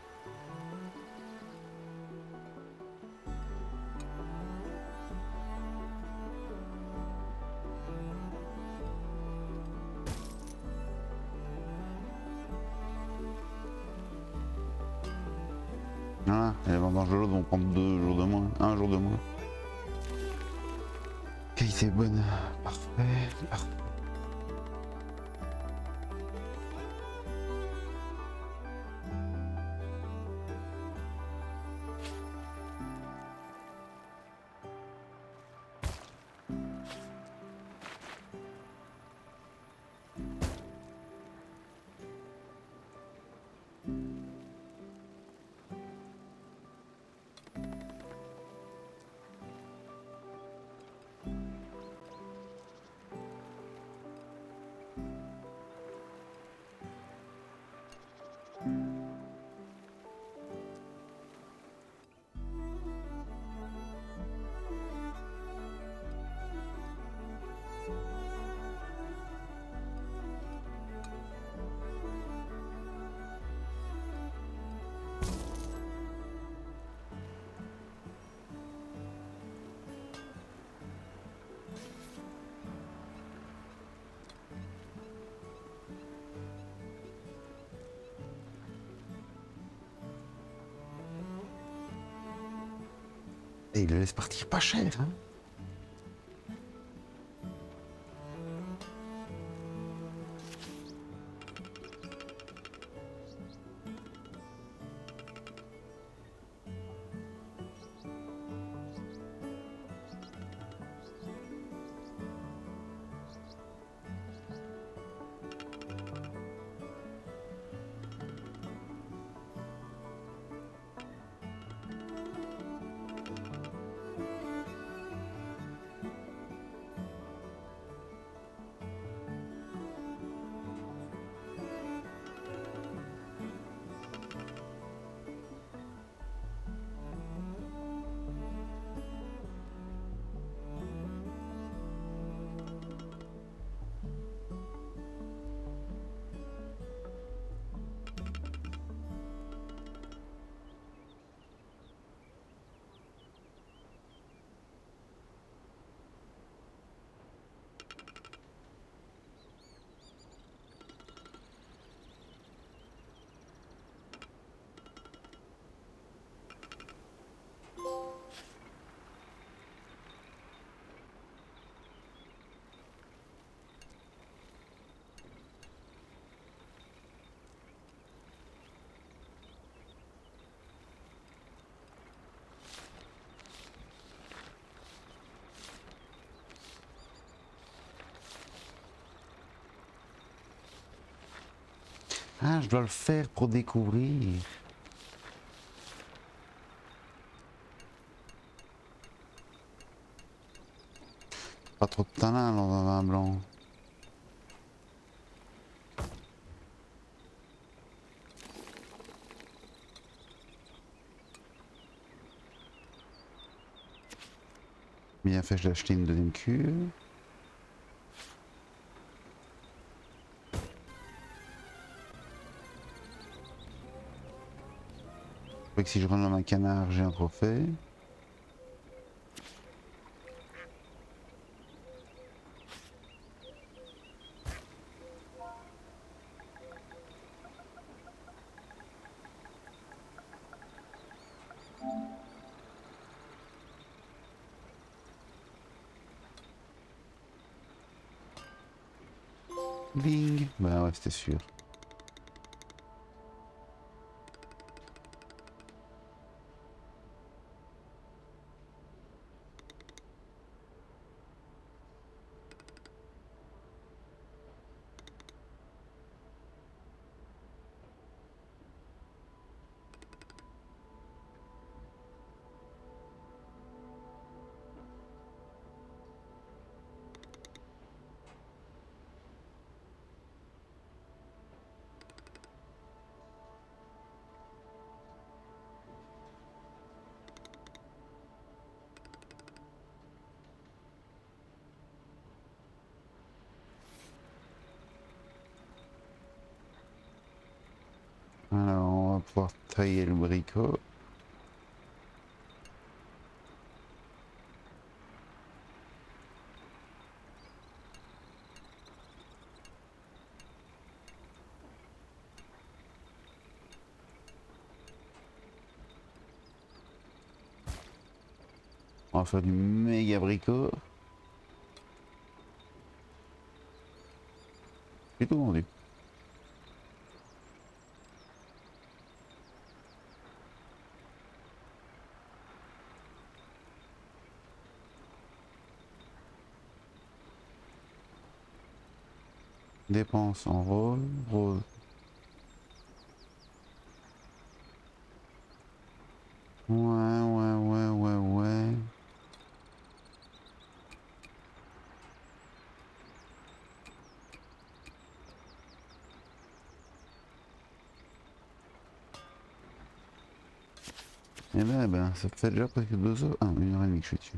Et il le laisse partir pas cher, hein. Je dois le faire pour découvrir. Pas trop de talent dans un vin blanc. Bien fait, j'ai acheté une deuxième cure. Si je renomme un canard, j'ai un trophée. Pouvoir tailler le bricot. On va faire du méga bricot. J'ai tout vendu. Dépenses en rôle, rose. Ouais, ouais, ouais, ouais, ouais. Eh ben, eh ben, ça fait déjà presque deux heures. Ah, une heure et demie que je suis dessus.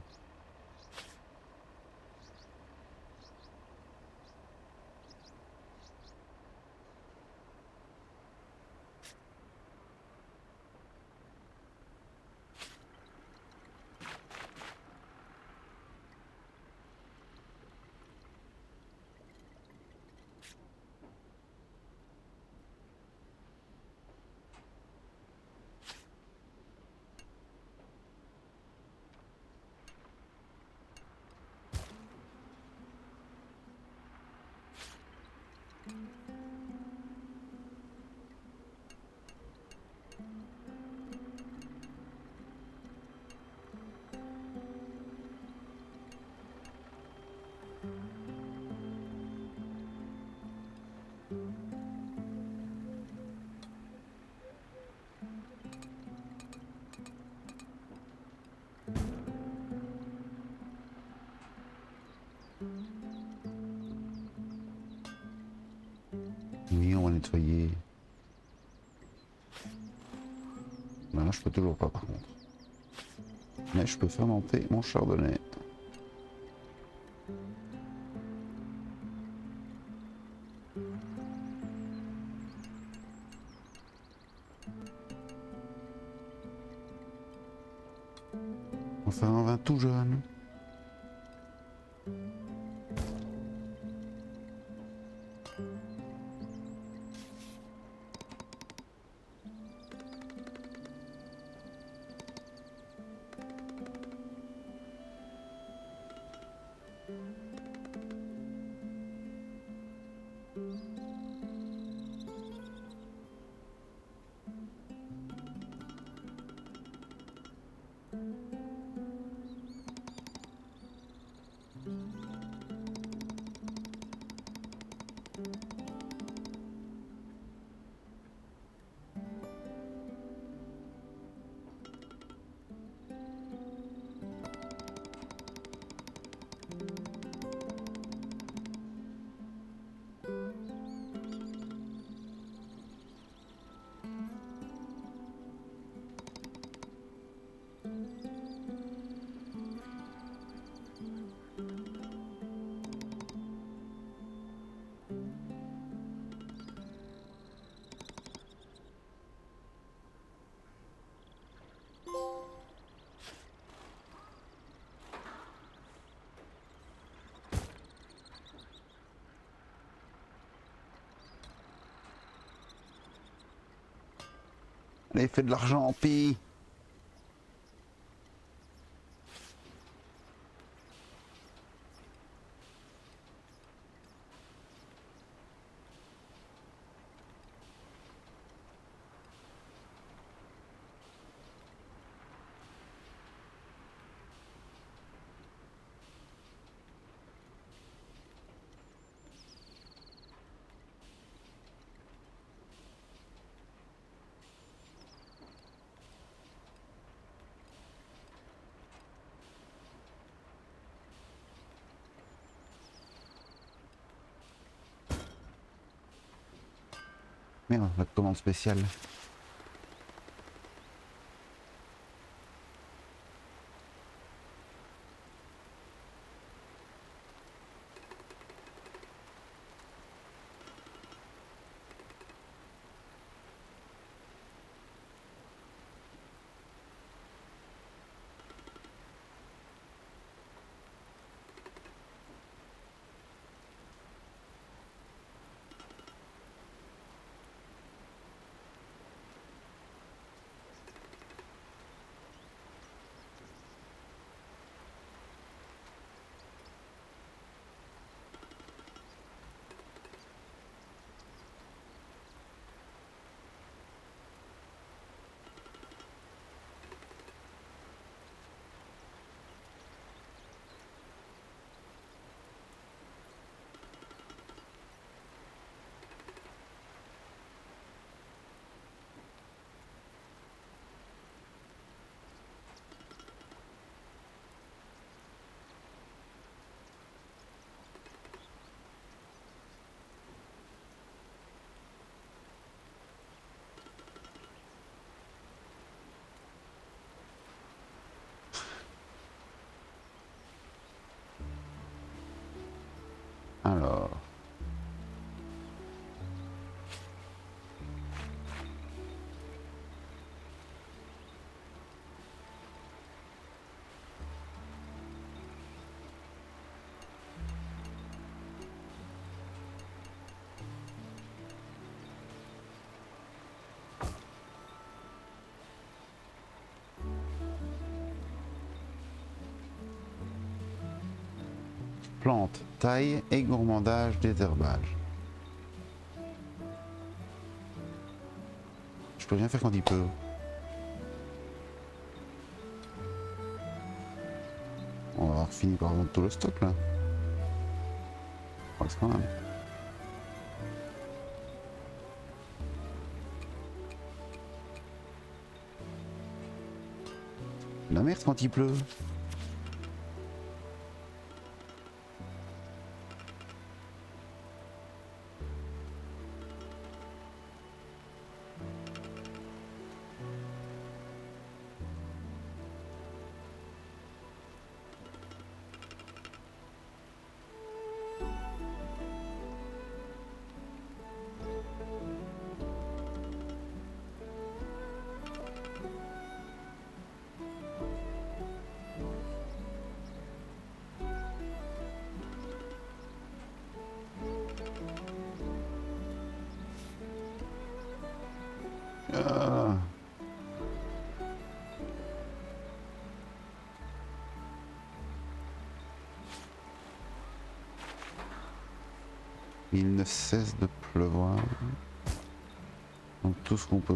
Toujours pas par contre. Mais je peux fermenter mon chardonnay. Allez, fais de l'argent en Merde, commande spéciale. Plante, taille et gourmandage des herbages. Je peux rien faire quand il peut. On va avoir fini par vendre tout le stock là. Reste quand même. La merde quand il pleut.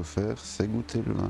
Faire, c'est goûter le vin.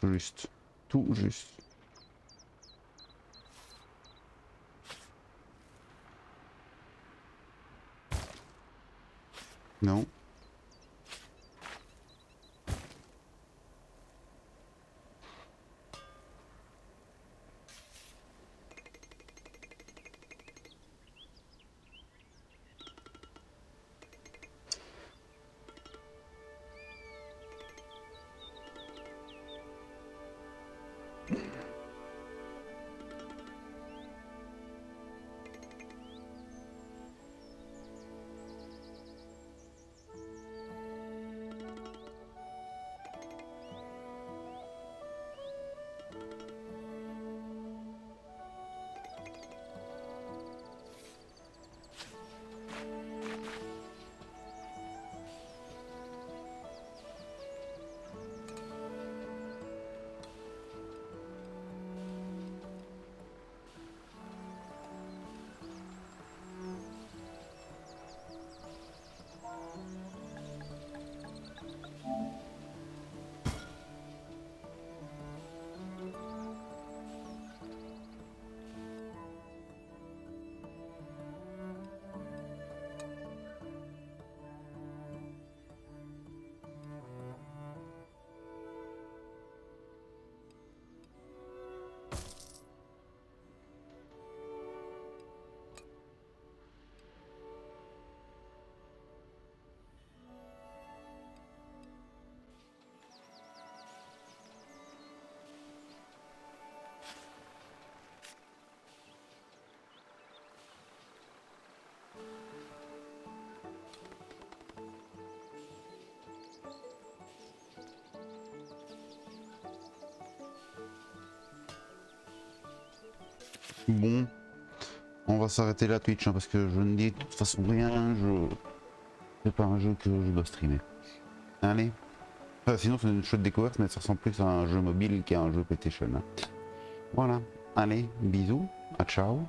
Tout juste. Tout juste. Non. Bon, on va s'arrêter là Twitch hein, parce que je ne dis de toute façon rien, je... C'est pas un jeu que je dois streamer. Allez. Enfin, sinon c'est une chouette découverte mais ça ressemble plus à un jeu mobile qu'à un jeu PlayStation. hein. Voilà. Allez, bisous, à ciao.